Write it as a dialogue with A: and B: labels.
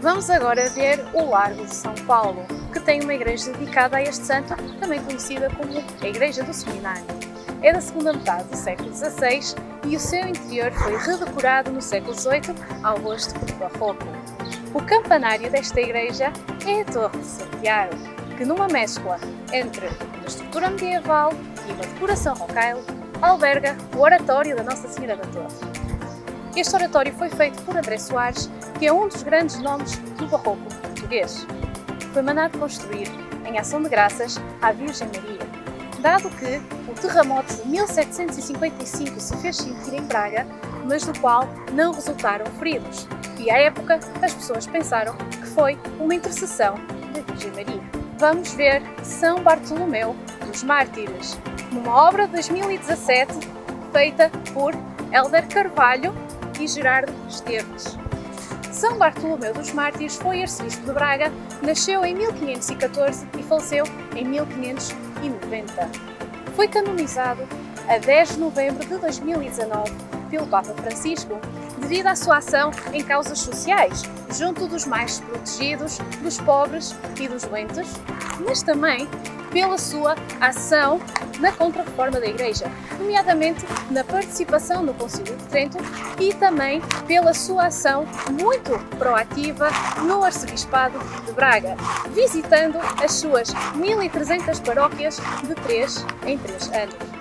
A: Vamos agora ver o Largo de São Paulo, que tem uma igreja dedicada a este santo, também conhecida como a Igreja do Seminário. É da segunda metade do século XVI e o seu interior foi redecorado no século XVIII ao gosto barroco. O campanário desta igreja é a Torre de Santiago, que numa mescla entre uma estrutura medieval e uma decoração rocaille, alberga o oratório da Nossa Senhora da Torre. Este oratório foi feito por André Soares, que é um dos grandes nomes do barroco português. Foi mandado construir em ação de graças à Virgem Maria, dado que o terremoto de 1755 se fez sentir em Braga, mas do qual não resultaram feridos, e à época as pessoas pensaram que foi uma intercessão da Virgem Maria. Vamos ver São Bartolomeu dos Mártires, numa obra de 2017 feita por Helder Carvalho e Gerardo Esteves. São Bartolomeu dos Mártires foi arcebispo de Braga, nasceu em 1514 e faleceu em 1590. Foi canonizado a 10 de novembro de 2019 pelo Papa Francisco, devido à sua ação em causas sociais, junto dos mais protegidos, dos pobres e dos doentes, mas também pela sua ação na Contra-Reforma da Igreja, nomeadamente na participação no Concílio de Trento e também pela sua ação muito proativa no Arcebispado de Braga, visitando as suas 1300 paróquias de 3 em 3 anos.